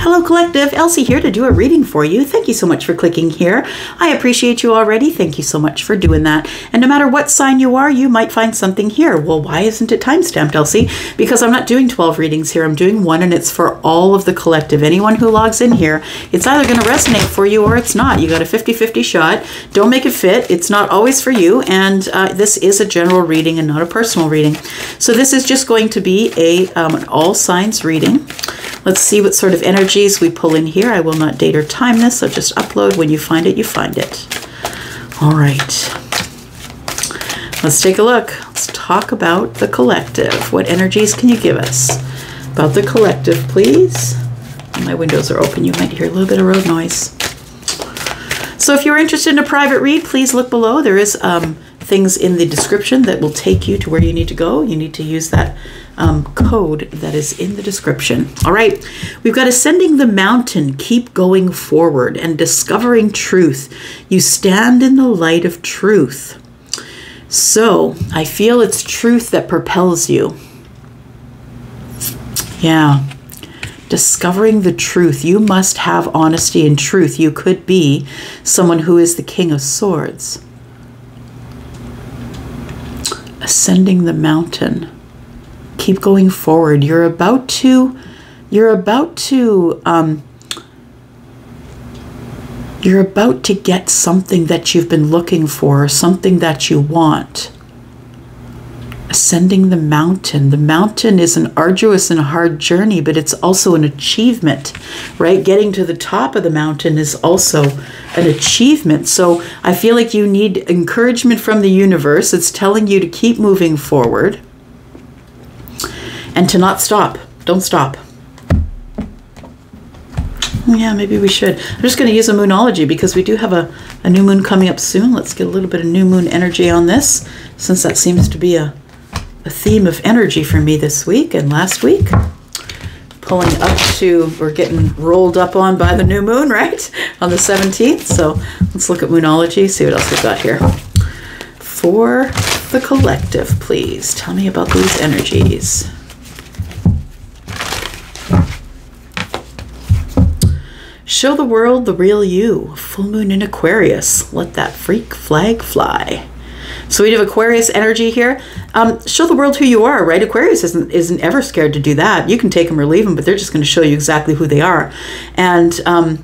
Hello, Collective. Elsie here to do a reading for you. Thank you so much for clicking here. I appreciate you already. Thank you so much for doing that. And no matter what sign you are, you might find something here. Well, why isn't it time stamped, Elsie? Because I'm not doing 12 readings here. I'm doing one, and it's for all of the collective. Anyone who logs in here, it's either going to resonate for you or it's not. You got a 50 50 shot. Don't make it fit. It's not always for you. And uh, this is a general reading and not a personal reading. So this is just going to be a um, an all signs reading. Let's see what sort of energies we pull in here. I will not date or time this, so just upload. When you find it, you find it. All right. Let's take a look. Let's talk about the collective. What energies can you give us? About the collective, please. My windows are open. You might hear a little bit of road noise. So if you're interested in a private read, please look below. There is um, things in the description that will take you to where you need to go. You need to use that um, code that is in the description. All right, we've got ascending the mountain, keep going forward and discovering truth. You stand in the light of truth. So I feel it's truth that propels you. Yeah. Discovering the truth. You must have honesty and truth. You could be someone who is the King of Swords. Ascending the mountain keep going forward. You're about to, you're about to, um, you're about to get something that you've been looking for, something that you want. Ascending the mountain. The mountain is an arduous and a hard journey, but it's also an achievement, right? Getting to the top of the mountain is also an achievement. So I feel like you need encouragement from the universe. It's telling you to keep moving forward and to not stop. Don't stop. Yeah, maybe we should. I'm just going to use a moonology because we do have a, a new moon coming up soon. Let's get a little bit of new moon energy on this since that seems to be a, a theme of energy for me this week and last week. Pulling up to, we're getting rolled up on by the new moon, right? On the 17th. So let's look at moonology, see what else we've got here. For the collective, please. Tell me about these energies. Show the world the real you. Full moon in Aquarius. Let that freak flag fly. So we have Aquarius energy here. Um, show the world who you are, right? Aquarius isn't isn't ever scared to do that. You can take them or leave them, but they're just going to show you exactly who they are. And um,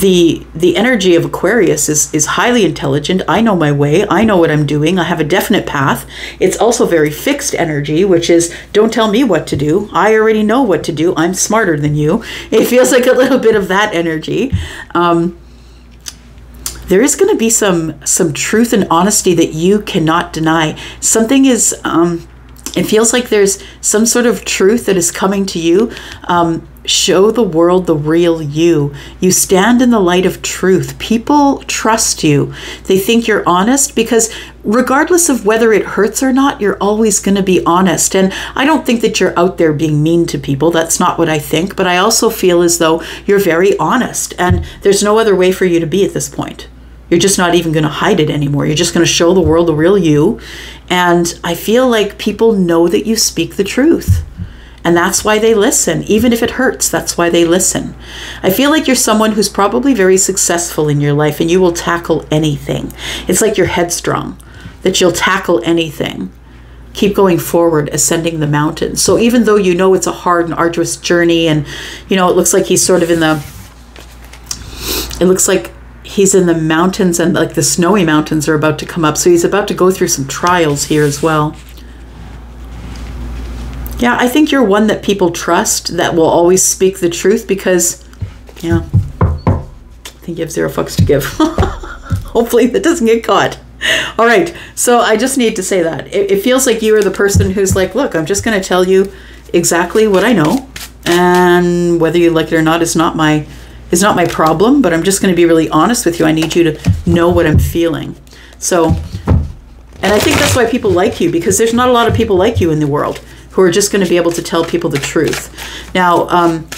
the the energy of Aquarius is is highly intelligent. I know my way. I know what I'm doing. I have a definite path. It's also very fixed energy, which is don't tell me what to do. I already know what to do. I'm smarter than you. It feels like a little bit of that energy. Um, there is going to be some some truth and honesty that you cannot deny. Something is. Um, it feels like there's some sort of truth that is coming to you. Um, show the world the real you. You stand in the light of truth. People trust you. They think you're honest because, regardless of whether it hurts or not, you're always going to be honest. And I don't think that you're out there being mean to people. That's not what I think. But I also feel as though you're very honest. And there's no other way for you to be at this point. You're just not even going to hide it anymore. You're just going to show the world the real you. And I feel like people know that you speak the truth. And that's why they listen. Even if it hurts, that's why they listen. I feel like you're someone who's probably very successful in your life and you will tackle anything. It's like you're headstrong, that you'll tackle anything. Keep going forward, ascending the mountain. So even though you know it's a hard and arduous journey, and you know, it looks like he's sort of in the, it looks like he's in the mountains and like the snowy mountains are about to come up. So he's about to go through some trials here as well. Yeah, I think you're one that people trust that will always speak the truth because, yeah, I think you have zero fucks to give. Hopefully that doesn't get caught. All right, so I just need to say that. It, it feels like you are the person who's like, look, I'm just going to tell you exactly what I know, and whether you like it or not is not my is not my problem. But I'm just going to be really honest with you. I need you to know what I'm feeling. So, and I think that's why people like you because there's not a lot of people like you in the world who are just going to be able to tell people the truth. Now, um,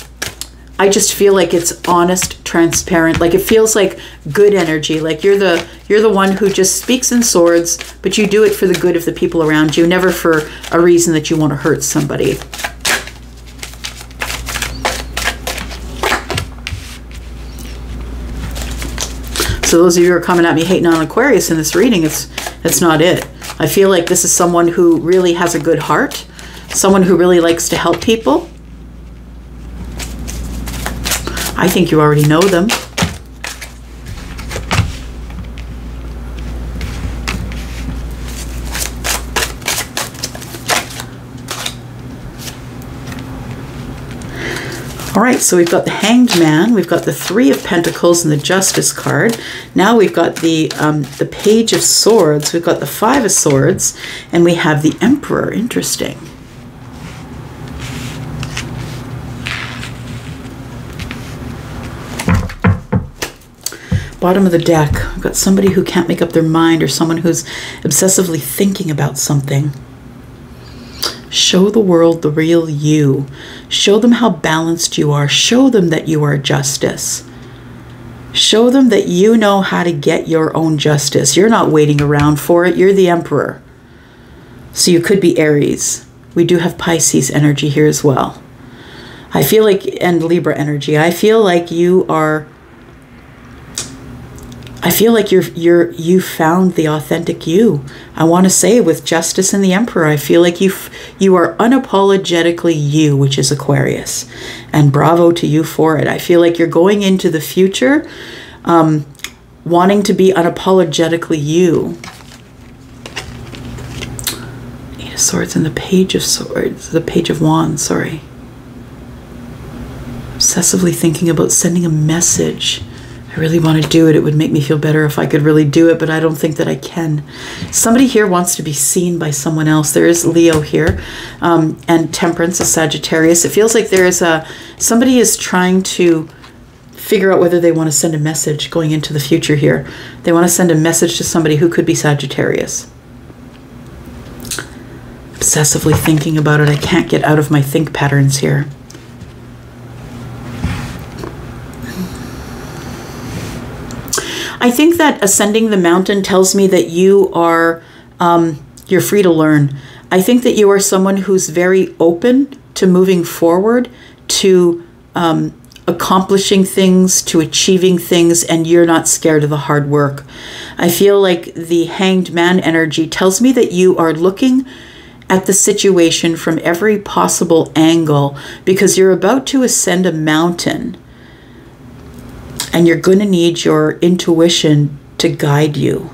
I just feel like it's honest, transparent. Like it feels like good energy. Like you're the you're the one who just speaks in swords, but you do it for the good of the people around you, never for a reason that you want to hurt somebody. So those of you who are coming at me hating on Aquarius in this reading, it's that's not it. I feel like this is someone who really has a good heart someone who really likes to help people. I think you already know them. All right, so we've got the Hanged Man, we've got the Three of Pentacles and the Justice card. Now we've got the um, the Page of Swords, we've got the Five of Swords, and we have the Emperor. Interesting. Bottom of the deck, we've got somebody who can't make up their mind or someone who's obsessively thinking about something. Show the world the real you. Show them how balanced you are. Show them that you are justice. Show them that you know how to get your own justice. You're not waiting around for it. You're the emperor. So you could be Aries. We do have Pisces energy here as well. I feel like, and Libra energy, I feel like you are I feel like you're you're you found the authentic you. I want to say with Justice and the Emperor, I feel like you you are unapologetically you, which is Aquarius, and bravo to you for it. I feel like you're going into the future, um, wanting to be unapologetically you. Eight of Swords and the Page of Swords, the Page of Wands. Sorry. Obsessively thinking about sending a message I really want to do it. It would make me feel better if I could really do it, but I don't think that I can. Somebody here wants to be seen by someone else. There is Leo here, um, and Temperance, a Sagittarius. It feels like there is a somebody is trying to figure out whether they want to send a message going into the future here. They want to send a message to somebody who could be Sagittarius. Obsessively thinking about it. I can't get out of my think patterns here. I think that ascending the mountain tells me that you are um, you're free to learn. I think that you are someone who's very open to moving forward, to um, accomplishing things, to achieving things, and you're not scared of the hard work. I feel like the hanged man energy tells me that you are looking at the situation from every possible angle because you're about to ascend a mountain and you're going to need your intuition to guide you.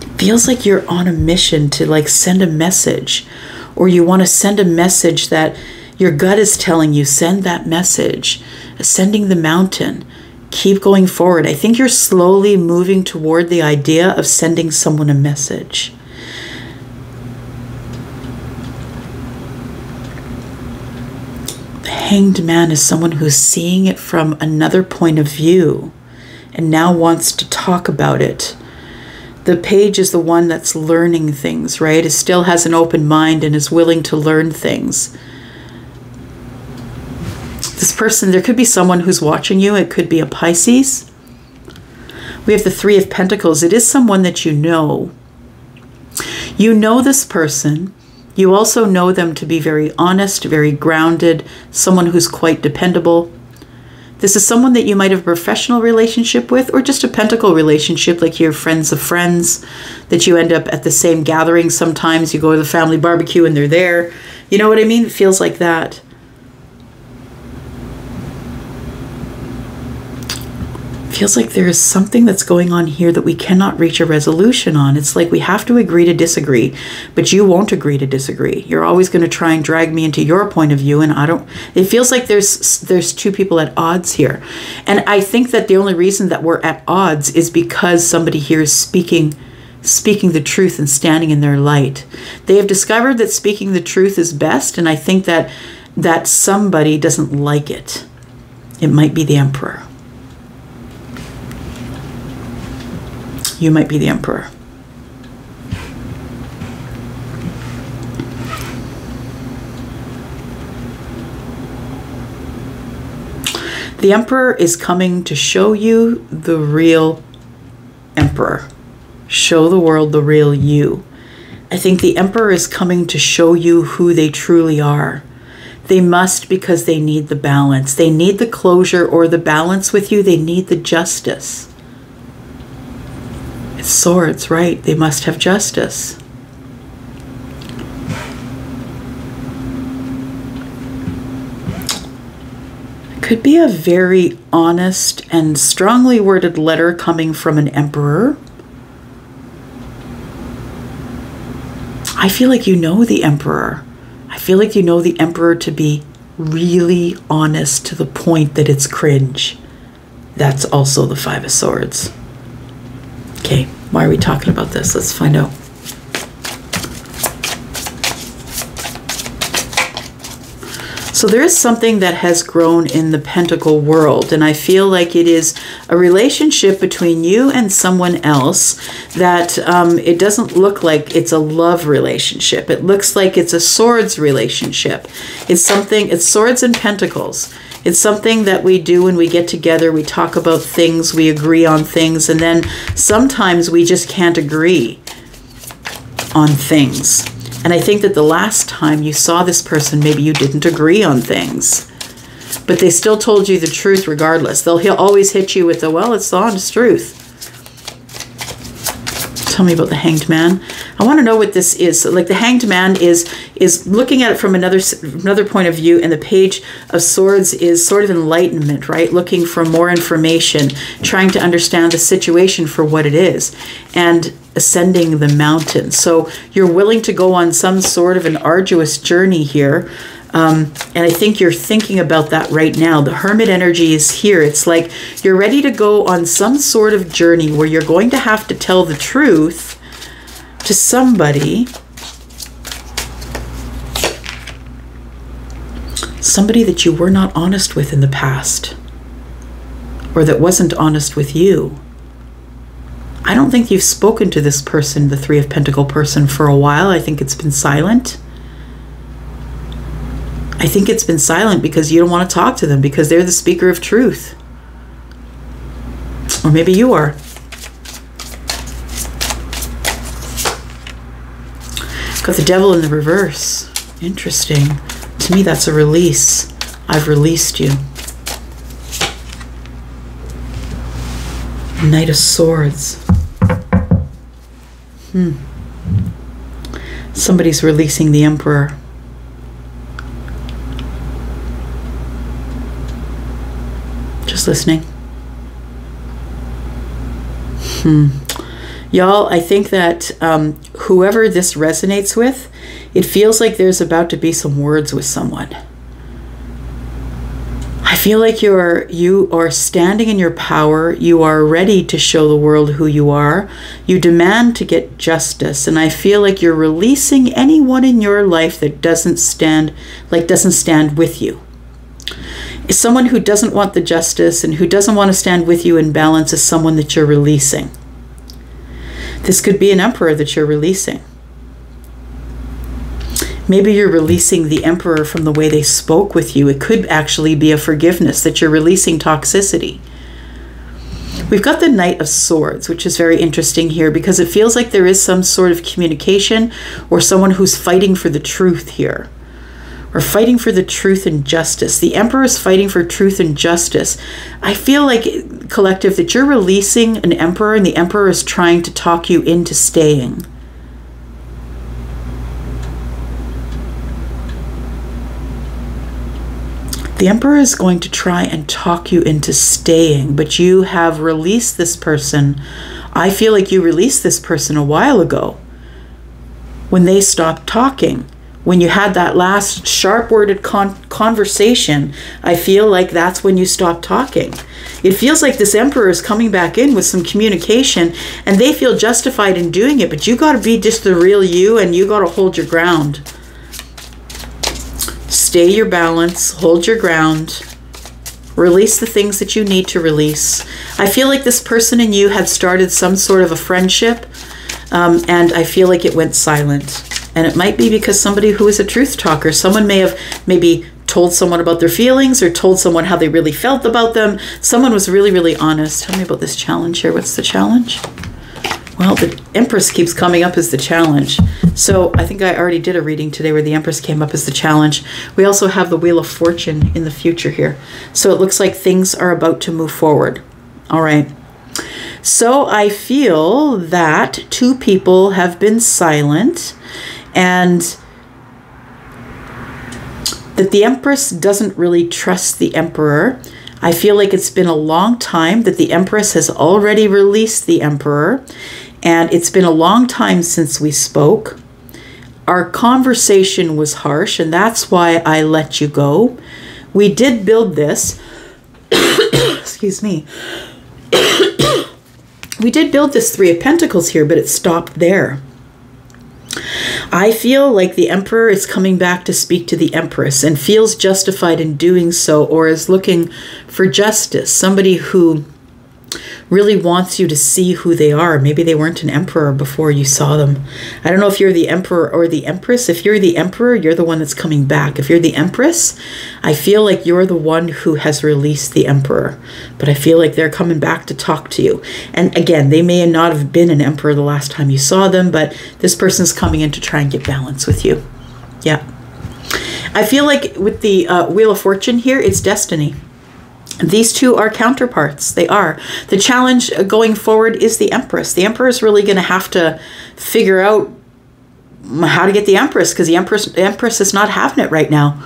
It feels like you're on a mission to like send a message or you want to send a message that your gut is telling you send that message. Ascending the mountain. Keep going forward. I think you're slowly moving toward the idea of sending someone a message hanged man is someone who's seeing it from another point of view and now wants to talk about it. The page is the one that's learning things, right? It still has an open mind and is willing to learn things. This person, there could be someone who's watching you. It could be a Pisces. We have the Three of Pentacles. It is someone that you know. You know this person you also know them to be very honest, very grounded, someone who's quite dependable. This is someone that you might have a professional relationship with or just a pentacle relationship, like you're friends of friends, that you end up at the same gathering sometimes. You go to the family barbecue and they're there. You know what I mean? It feels like that. Feels like there is something that's going on here that we cannot reach a resolution on. It's like we have to agree to disagree, but you won't agree to disagree. You're always going to try and drag me into your point of view and I don't it feels like there's there's two people at odds here. And I think that the only reason that we're at odds is because somebody here is speaking speaking the truth and standing in their light. They have discovered that speaking the truth is best and I think that that somebody doesn't like it. It might be the emperor. You might be the emperor. The emperor is coming to show you the real emperor, show the world the real you. I think the emperor is coming to show you who they truly are. They must because they need the balance. They need the closure or the balance with you. They need the justice. It's swords, right? They must have justice. could be a very honest and strongly worded letter coming from an emperor. I feel like you know the emperor. I feel like you know the emperor to be really honest to the point that it's cringe. That's also the Five of Swords. Okay, why are we talking about this? Let's find out. So there is something that has grown in the pentacle world, and I feel like it is a relationship between you and someone else that um, it doesn't look like it's a love relationship. It looks like it's a swords relationship. It's something, it's swords and pentacles. It's something that we do when we get together. We talk about things, we agree on things, and then sometimes we just can't agree on things. And I think that the last time you saw this person, maybe you didn't agree on things. But they still told you the truth regardless. They'll always hit you with the, well, it's the honest truth. Tell me about the hanged man. I want to know what this is. So, like the hanged man is is looking at it from another another point of view, and the page of swords is sort of enlightenment, right? Looking for more information, trying to understand the situation for what it is, and ascending the mountain. So you're willing to go on some sort of an arduous journey here. Um, and I think you're thinking about that right now. The hermit energy is here. It's like you're ready to go on some sort of journey where you're going to have to tell the truth to somebody, somebody that you were not honest with in the past, or that wasn't honest with you. I don't think you've spoken to this person, the Three of Pentacle person, for a while. I think it's been silent. I think it's been silent because you don't want to talk to them because they're the speaker of truth. Or maybe you are. Got the devil in the reverse. Interesting. To me, that's a release. I've released you. Knight of Swords. Hmm. Somebody's releasing the Emperor. Just listening. Hmm. Y'all, I think that um, whoever this resonates with, it feels like there's about to be some words with someone. I feel like you're you are standing in your power. You are ready to show the world who you are. You demand to get justice, and I feel like you're releasing anyone in your life that doesn't stand like doesn't stand with you. Someone who doesn't want the justice and who doesn't want to stand with you in balance is someone that you're releasing. This could be an emperor that you're releasing. Maybe you're releasing the emperor from the way they spoke with you. It could actually be a forgiveness that you're releasing toxicity. We've got the Knight of Swords, which is very interesting here because it feels like there is some sort of communication or someone who's fighting for the truth here or fighting for the truth and justice. The Emperor is fighting for truth and justice. I feel like, collective, that you're releasing an Emperor and the Emperor is trying to talk you into staying. The Emperor is going to try and talk you into staying, but you have released this person. I feel like you released this person a while ago when they stopped talking when you had that last sharp worded con- conversation, I feel like that's when you stop talking. It feels like this emperor is coming back in with some communication and they feel justified in doing it, but you got to be just the real you and you got to hold your ground. Stay your balance, hold your ground. Release the things that you need to release. I feel like this person and you had started some sort of a friendship, um, and I feel like it went silent. And it might be because somebody who is a truth talker, someone may have maybe told someone about their feelings or told someone how they really felt about them. Someone was really, really honest. Tell me about this challenge here. What's the challenge? Well, the Empress keeps coming up as the challenge. So I think I already did a reading today where the Empress came up as the challenge. We also have the Wheel of Fortune in the future here. So it looks like things are about to move forward. All right. So I feel that two people have been silent and that the Empress doesn't really trust the Emperor. I feel like it's been a long time that the Empress has already released the Emperor, and it's been a long time since we spoke. Our conversation was harsh, and that's why I let you go. We did build this. Excuse me. we did build this Three of Pentacles here, but it stopped there. I feel like the Emperor is coming back to speak to the Empress and feels justified in doing so or is looking for justice. Somebody who really wants you to see who they are. Maybe they weren't an emperor before you saw them. I don't know if you're the emperor or the empress. If you're the emperor, you're the one that's coming back. If you're the empress, I feel like you're the one who has released the emperor. But I feel like they're coming back to talk to you. And again, they may not have been an emperor the last time you saw them, but this person's coming in to try and get balance with you. Yeah. I feel like with the uh, Wheel of Fortune here, it's destiny. These two are counterparts. They are. The challenge going forward is the Empress. The Emperor is really going to have to figure out how to get the Empress because the Empress, Empress is not having it right now.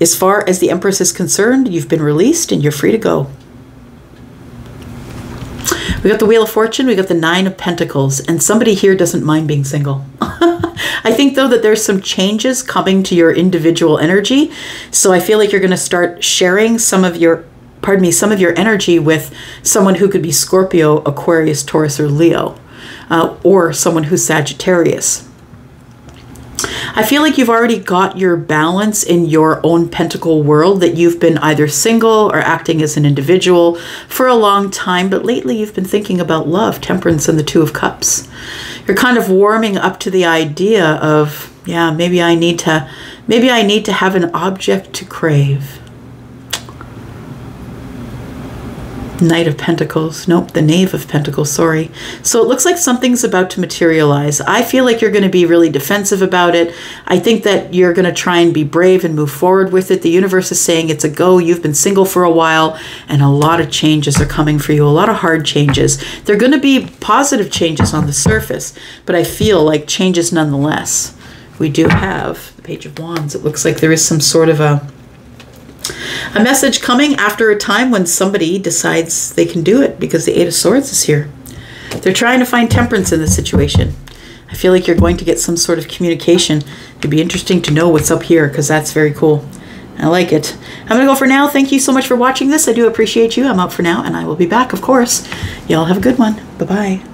As far as the Empress is concerned, you've been released and you're free to go. We got the Wheel of Fortune, we got the Nine of Pentacles, and somebody here doesn't mind being single. I think, though, that there's some changes coming to your individual energy. So I feel like you're going to start sharing some of your pardon me, some of your energy with someone who could be Scorpio, Aquarius, Taurus, or Leo, uh, or someone who's Sagittarius. I feel like you've already got your balance in your own pentacle world, that you've been either single or acting as an individual for a long time, but lately you've been thinking about love, temperance, and the Two of Cups. You're kind of warming up to the idea of, yeah, maybe I need to, maybe I need to have an object to crave. Knight of Pentacles. Nope, the Knave of Pentacles, sorry. So it looks like something's about to materialize. I feel like you're going to be really defensive about it. I think that you're going to try and be brave and move forward with it. The universe is saying it's a go. You've been single for a while, and a lot of changes are coming for you, a lot of hard changes. They're going to be positive changes on the surface, but I feel like changes nonetheless. We do have the Page of Wands. It looks like there is some sort of a a message coming after a time when somebody decides they can do it because the Eight of Swords is here. They're trying to find temperance in the situation. I feel like you're going to get some sort of communication. It'd be interesting to know what's up here because that's very cool. I like it. I'm going to go for now. Thank you so much for watching this. I do appreciate you. I'm up for now and I will be back, of course. Y'all have a good one. Bye bye.